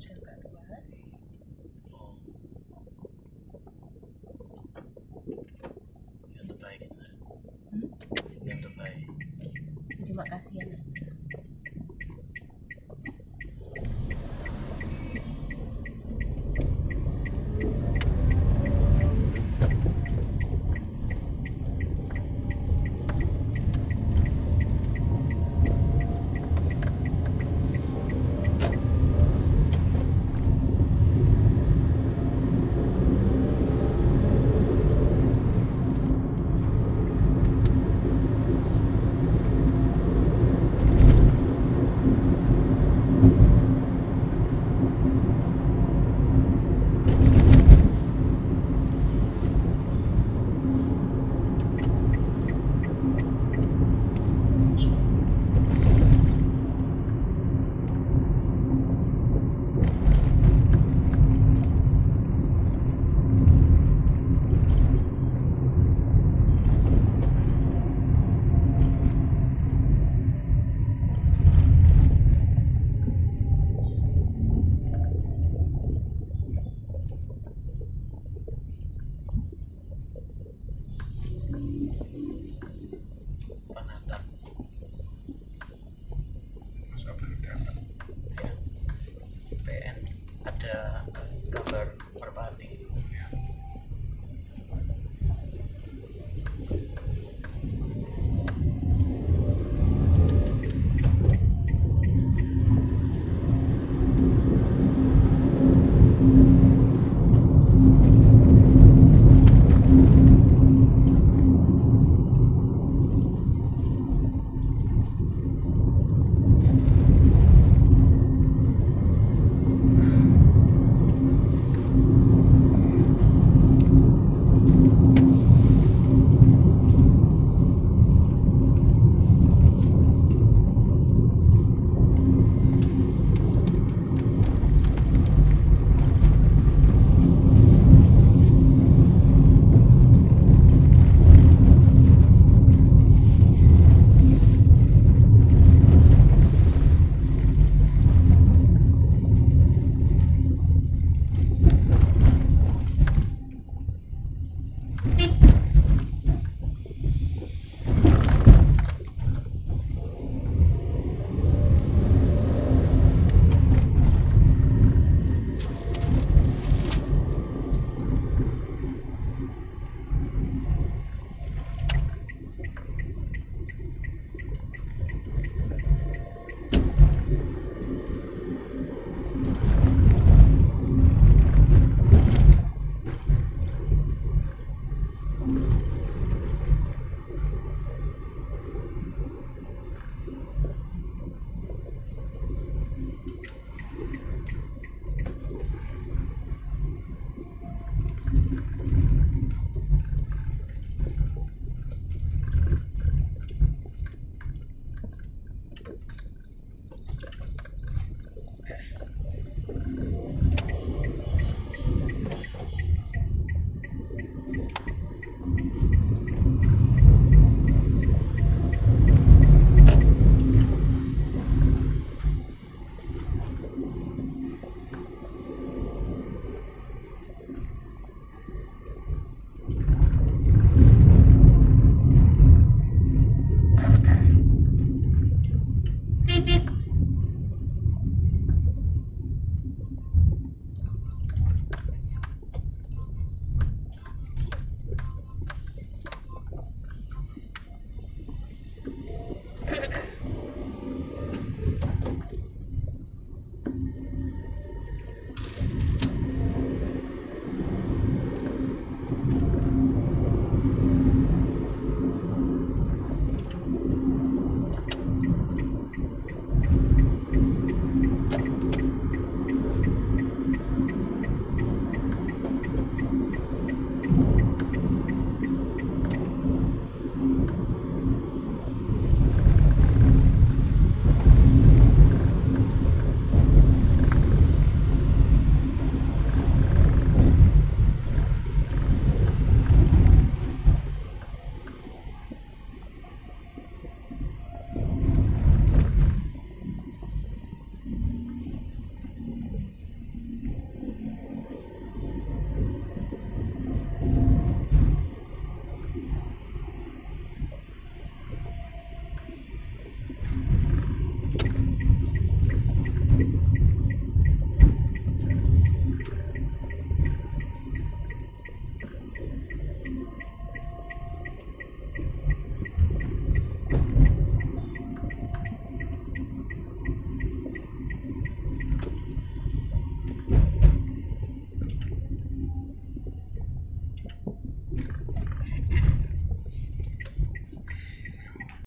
Chilkat. yeah.